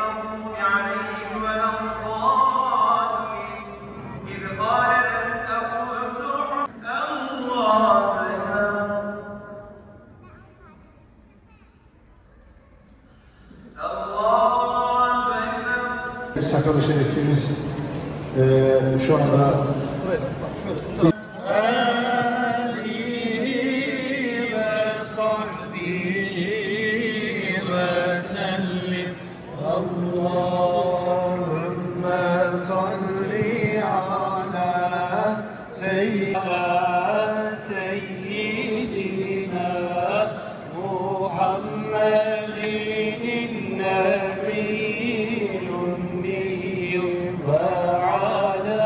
المغضوب عليهم ولا الضالين. إذ قال له اللهم صل على سيدنا سيدنا محمد النبي الأمي وعلى